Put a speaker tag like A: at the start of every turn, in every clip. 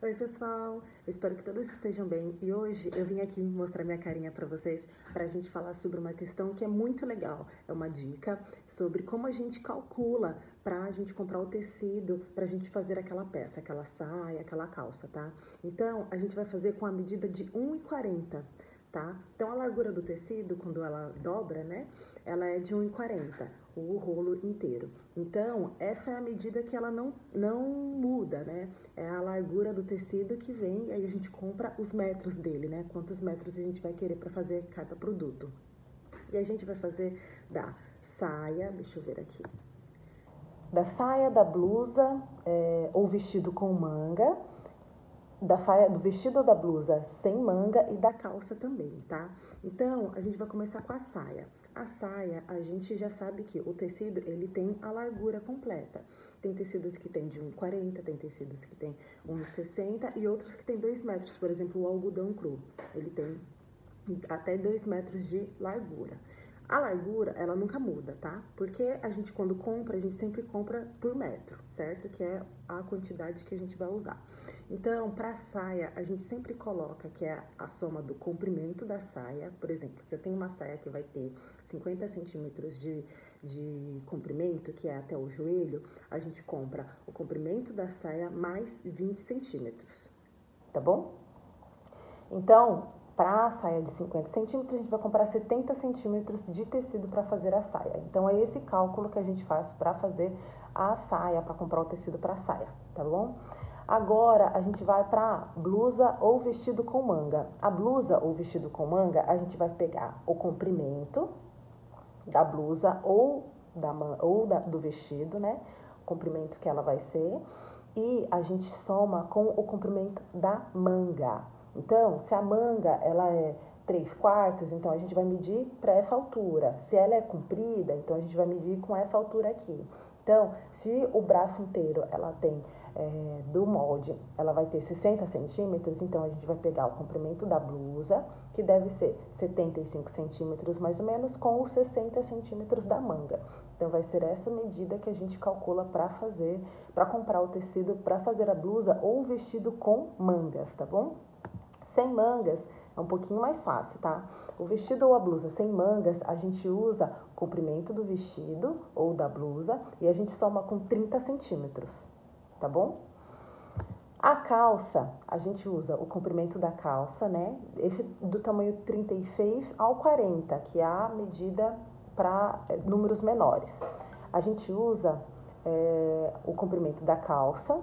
A: Oi, pessoal! Eu espero que todos estejam bem e hoje eu vim aqui mostrar minha carinha para vocês para a gente falar sobre uma questão que é muito legal. É uma dica sobre como a gente calcula para a gente comprar o tecido para a gente fazer aquela peça, aquela saia, aquela calça, tá? Então, a gente vai fazer com a medida de 1,40 tá? Então, a largura do tecido, quando ela dobra, né, ela é de 1,40, o rolo inteiro. Então, essa é a medida que ela não, não muda, né? É a largura do tecido que vem, aí a gente compra os metros dele, né? Quantos metros a gente vai querer para fazer cada produto. E a gente vai fazer da saia, deixa eu ver aqui, da saia, da blusa é, ou vestido com manga, da faia, do vestido ou da blusa sem manga e da calça também, tá? Então, a gente vai começar com a saia. A saia, a gente já sabe que o tecido, ele tem a largura completa. Tem tecidos que tem de 1,40, tem tecidos que tem 1,60 e outros que tem 2 metros. Por exemplo, o algodão cru, ele tem até 2 metros de largura. A largura, ela nunca muda, tá? Porque a gente, quando compra, a gente sempre compra por metro, certo? Que é a quantidade que a gente vai usar. Então, para saia, a gente sempre coloca que é a soma do comprimento da saia. Por exemplo, se eu tenho uma saia que vai ter 50 centímetros de, de comprimento, que é até o joelho, a gente compra o comprimento da saia mais 20 centímetros, tá bom? Então, para a saia de 50 centímetros, a gente vai comprar 70 centímetros de tecido para fazer a saia. Então, é esse cálculo que a gente faz para fazer a saia, para comprar o tecido para a saia, tá bom? Agora, a gente vai para blusa ou vestido com manga. A blusa ou vestido com manga, a gente vai pegar o comprimento da blusa ou, da, ou da, do vestido, né? O comprimento que ela vai ser. E a gente soma com o comprimento da manga. Então, se a manga ela é 3 quartos, então a gente vai medir para essa altura. Se ela é comprida, então a gente vai medir com essa altura aqui. Então, se o braço inteiro ela tem é, do molde, ela vai ter 60 centímetros, então a gente vai pegar o comprimento da blusa, que deve ser 75 centímetros mais ou menos, com os 60 centímetros da manga. Então vai ser essa medida que a gente calcula para fazer, para comprar o tecido para fazer a blusa ou o vestido com mangas, tá bom? Sem mangas é um pouquinho mais fácil, tá? O vestido ou a blusa sem mangas, a gente usa o comprimento do vestido ou da blusa e a gente soma com 30 centímetros, tá bom? A calça, a gente usa o comprimento da calça, né? Esse do tamanho 36 ao 40, que é a medida para é, números menores. A gente usa é, o comprimento da calça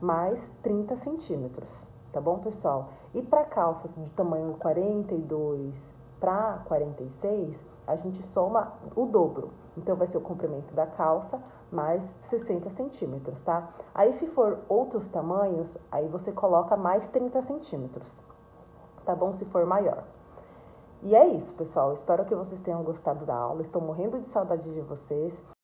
A: mais 30 centímetros tá bom, pessoal? E para calças de tamanho 42 para 46, a gente soma o dobro. Então, vai ser o comprimento da calça mais 60 centímetros, tá? Aí, se for outros tamanhos, aí você coloca mais 30 centímetros, tá bom? Se for maior. E é isso, pessoal. Espero que vocês tenham gostado da aula. Estou morrendo de saudade de vocês.